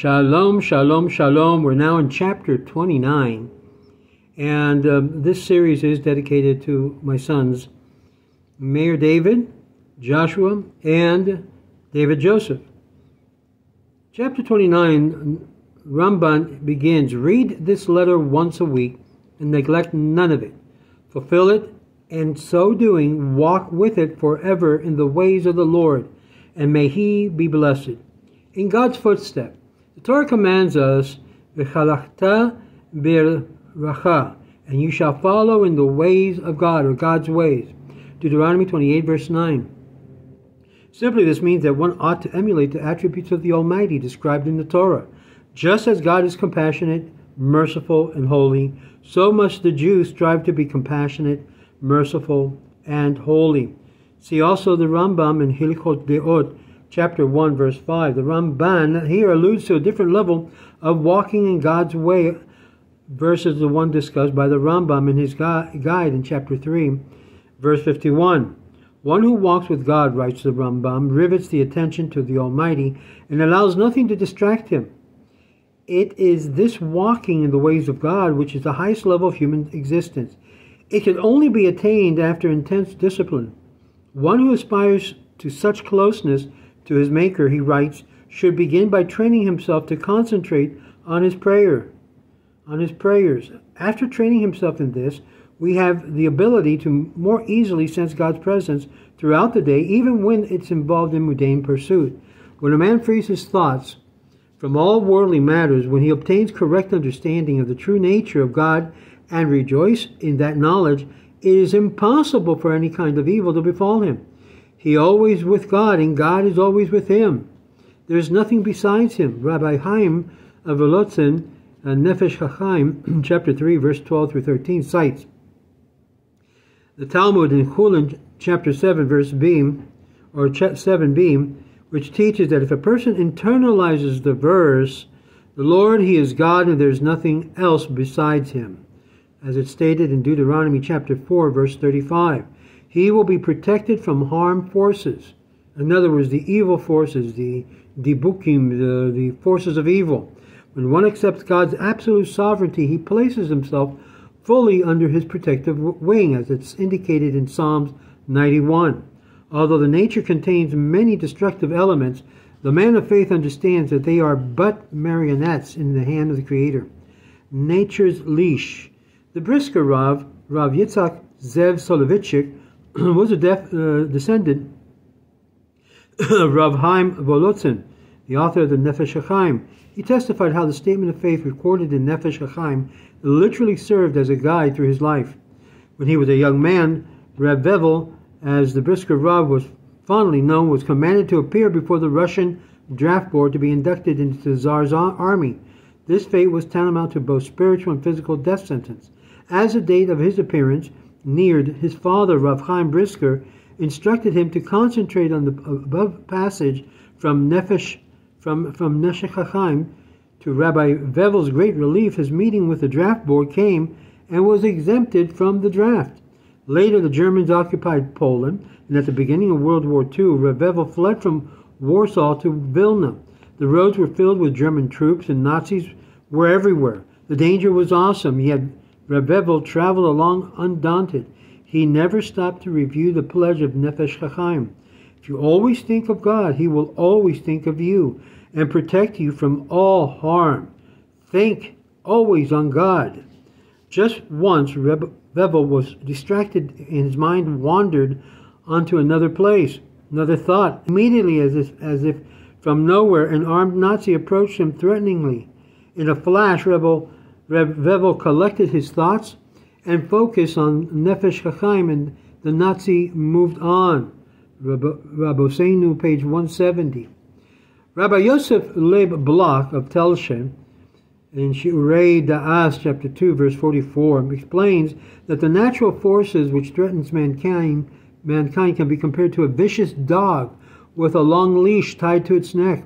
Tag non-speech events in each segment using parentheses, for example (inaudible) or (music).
Shalom, shalom, shalom. We're now in chapter 29, and um, this series is dedicated to my sons, Meir David, Joshua, and David Joseph. Chapter 29, Ramban begins Read this letter once a week and neglect none of it. Fulfill it, and so doing, walk with it forever in the ways of the Lord, and may he be blessed. In God's footstep, the Torah commands us, V'chalachta racha, and you shall follow in the ways of God, or God's ways. Deuteronomy 28, verse 9. Simply, this means that one ought to emulate the attributes of the Almighty described in the Torah. Just as God is compassionate, merciful, and holy, so must the Jew strive to be compassionate, merciful, and holy. See also the Rambam in Hilchot Deot, chapter 1, verse 5. The Ramban here alludes to a different level of walking in God's way versus the one discussed by the Rambam in his guide in chapter 3, verse 51. One who walks with God, writes the Rambam, rivets the attention to the Almighty and allows nothing to distract him. It is this walking in the ways of God which is the highest level of human existence. It can only be attained after intense discipline. One who aspires to such closeness to his Maker, he writes, should begin by training himself to concentrate on his prayer, on his prayers. After training himself in this, we have the ability to more easily sense God's presence throughout the day, even when it's involved in mundane pursuit. When a man frees his thoughts from all worldly matters, when he obtains correct understanding of the true nature of God and rejoice in that knowledge, it is impossible for any kind of evil to befall him. He always with God, and God is always with him. There is nothing besides him. Rabbi Haim of Volotzin, uh, Nefesh HaChaim, (clears throat) chapter 3, verse 12 through 13, cites the Talmud in Chulin, chapter 7, verse B, or 7 Beam, which teaches that if a person internalizes the verse, the Lord, He is God, and there is nothing else besides Him, as it's stated in Deuteronomy chapter 4, verse 35. He will be protected from harm forces. In other words, the evil forces, the dibukim, the, the forces of evil. When one accepts God's absolute sovereignty, he places himself fully under his protective wing, as it's indicated in Psalms 91. Although the nature contains many destructive elements, the man of faith understands that they are but marionettes in the hand of the Creator. Nature's leash. The Brisker Rav, Rav Yitzhak Zev Soloveitchik, (clears throat) was a def, uh, descendant of Rav Haim Volotzin, the author of the Nefesh HaChaim. He testified how the statement of faith recorded in Nefesh HaChaim literally served as a guide through his life. When he was a young man, Reb Vevel, as the Brisker Rav was fondly known, was commanded to appear before the Russian draft board to be inducted into the Tsar's army. This fate was tantamount to both spiritual and physical death sentence. As the date of his appearance, neared, his father, Rav Chaim Brisker, instructed him to concentrate on the above passage from Nefesh, from, from Nefesh Chaim. To Rabbi Vevel's great relief, his meeting with the draft board came and was exempted from the draft. Later, the Germans occupied Poland, and at the beginning of World War II, Vevel fled from Warsaw to Vilna. The roads were filled with German troops, and Nazis were everywhere. The danger was awesome, yet Reb Vevel traveled along undaunted. He never stopped to review the pledge of Nefesh HaChaim. If you always think of God, He will always think of you and protect you from all harm. Think always on God. Just once, Revel was distracted and his mind wandered onto another place, another thought. Immediately, as if, as if from nowhere, an armed Nazi approached him threateningly. In a flash, Rebel Reb Vevel collected his thoughts and focused on Nefesh HaChaim, and the Nazi moved on. Rabosenu, page 170. Rabbi Yosef Leib Bloch of Telshe, in Shiurei Da'as, chapter 2, verse 44, explains that the natural forces which threatens mankind, mankind can be compared to a vicious dog with a long leash tied to its neck.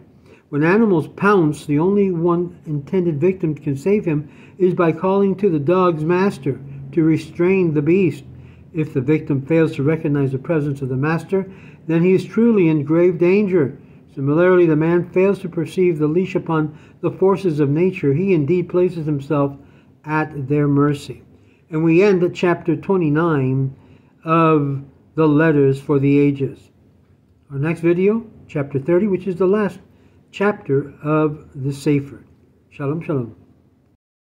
When animals pounce, the only one intended victim can save him is by calling to the dog's master to restrain the beast. If the victim fails to recognize the presence of the master, then he is truly in grave danger. Similarly, the man fails to perceive the leash upon the forces of nature. He indeed places himself at their mercy. And we end at chapter 29 of the letters for the ages. Our next video, chapter 30, which is the last chapter of the Sefer. Shalom, shalom.